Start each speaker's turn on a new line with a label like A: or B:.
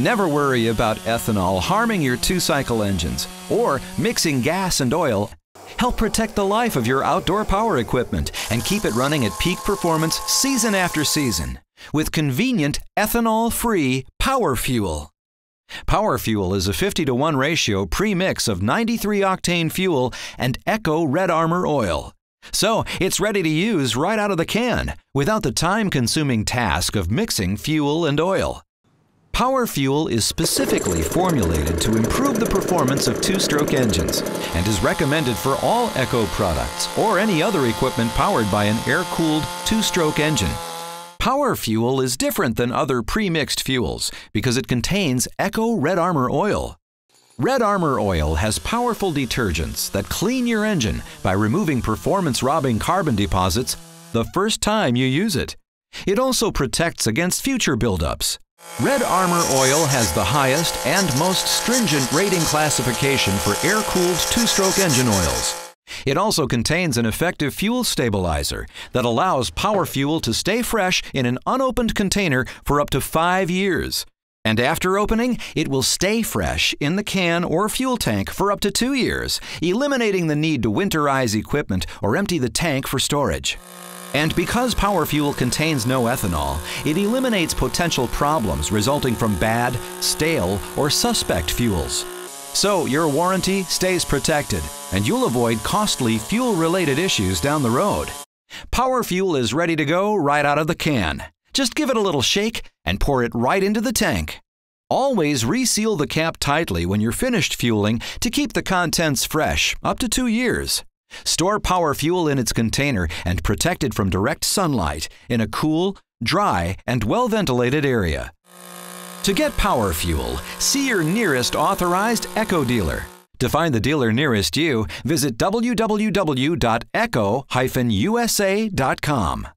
A: Never worry about ethanol harming your two cycle engines or mixing gas and oil. Help protect the life of your outdoor power equipment and keep it running at peak performance season after season with convenient ethanol free power fuel. Power Fuel is a 50 to 1 ratio pre-mix of 93 octane fuel and Echo Red Armor oil. So it's ready to use right out of the can without the time consuming task of mixing fuel and oil. Power Fuel is specifically formulated to improve the performance of two stroke engines and is recommended for all Echo products or any other equipment powered by an air cooled two stroke engine. Power Fuel is different than other pre-mixed fuels because it contains Echo Red Armor oil. Red Armor oil has powerful detergents that clean your engine by removing performance-robbing carbon deposits the first time you use it. It also protects against future buildups. Red Armor oil has the highest and most stringent rating classification for air-cooled two-stroke engine oils. It also contains an effective fuel stabilizer that allows power fuel to stay fresh in an unopened container for up to five years. And after opening, it will stay fresh in the can or fuel tank for up to two years, eliminating the need to winterize equipment or empty the tank for storage. And because Power Fuel contains no ethanol, it eliminates potential problems resulting from bad, stale, or suspect fuels. So your warranty stays protected and you'll avoid costly fuel related issues down the road. Power Fuel is ready to go right out of the can. Just give it a little shake and pour it right into the tank. Always reseal the cap tightly when you're finished fueling to keep the contents fresh up to two years. Store Power Fuel in its container and protect it from direct sunlight in a cool, dry, and well ventilated area. To get power fuel, see your nearest authorized Echo dealer. To find the dealer nearest you, visit www.echo-usa.com.